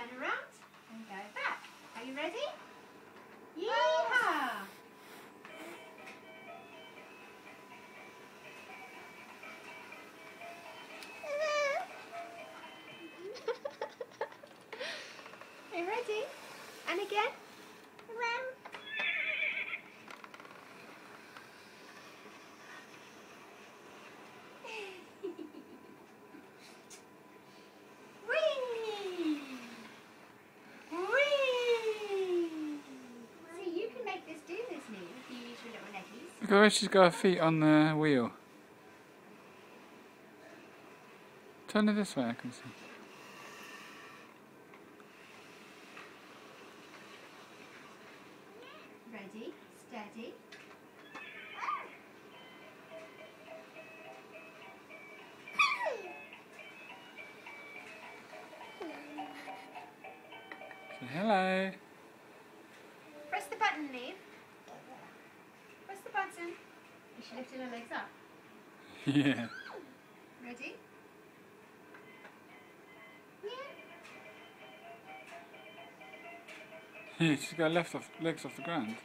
turn around and go back. Are you ready? Yeehaw! Are you ready? And again? Around. Look at she's got her feet on the wheel. Turn it this way, I can see. Ready, steady. Say hello. Press the button, Neve. Press the button. Is she lifting her legs up? yeah. Ready? Yeah, she's got left off, legs off the ground.